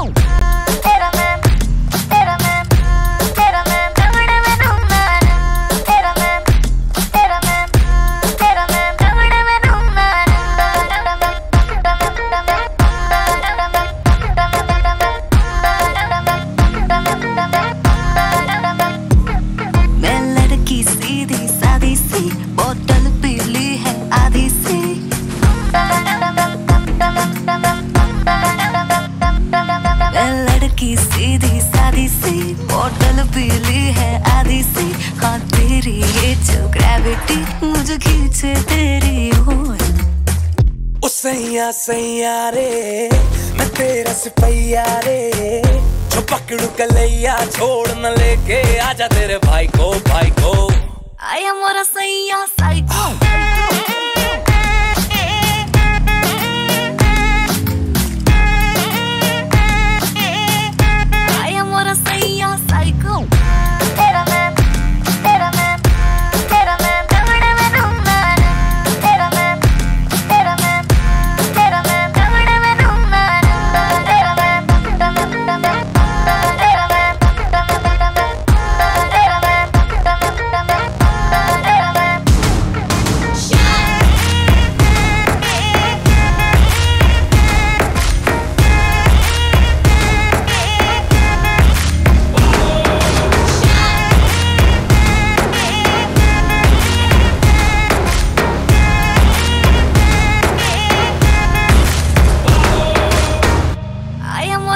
Boom. सैया सैया रे मैं तेरा सिपैया रे। जो पकड़ू कलैया छोड़ न लेके आजा तेरे भाई को भाई को। आया मोरा सैया साइको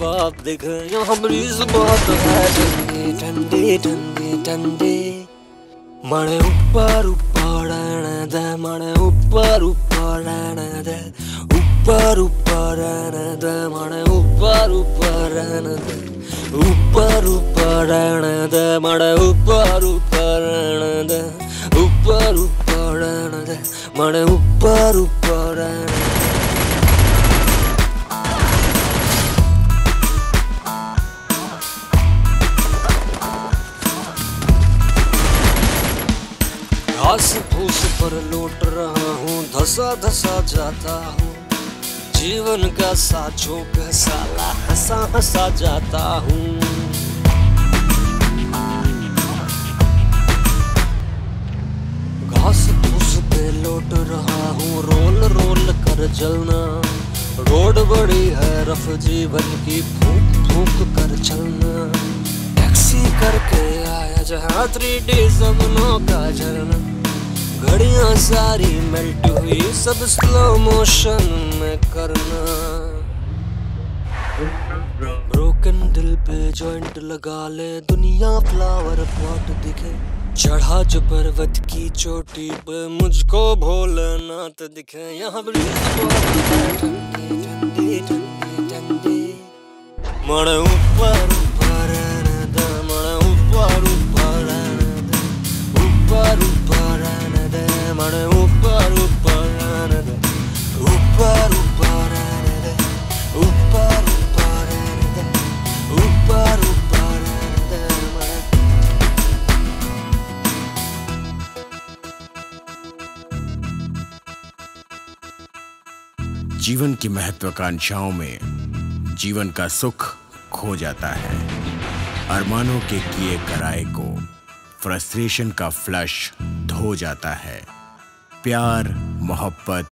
बात देख यहाँ मरीज़ बात है। ठंडे ठंडे ठंडे ठंडे। मणे ऊपर ऊपर दे मणे ऊपर ऊपर दे। ऊपर ऊपर दे मणे ऊपर ऊपर दे। ऊपर ऊपर दे मणे ऊपर ऊपर दे। ऊपर ऊपर दे मणे ऊपर ऊपर फूस पर लौट रहा हूँ, धसा धसा जाता हूँ। जीवन का साचो का साला हंसा हंसा जाता हूँ। लौट रहा हूँ, रोल रोल कर जलना। रोड बड़ी है, रफ जीवन की फूक फूक कर चलना। टैक्सी करके आया जहाँ थ्री डी सपनों का झरना। घड़ियाँ सारी मेल्ट हुई, सब स्लो मोशन में करना। ब्रोकन दिल पे जॉइंट लगा ले, दुनिया फ्लावर पॉट दिखे। चढ़ा जो पर्वत की चोटी पे, मुझको भोलेनाथ दिखे। यहाँ मन ऊपर जीवन की महत्वाकांक्षाओं में जीवन का सुख खो जाता है। अरमानों के किए कराए को फ्रस्ट्रेशन का फ्लश धो जाता है। प्यार, मोहब्बत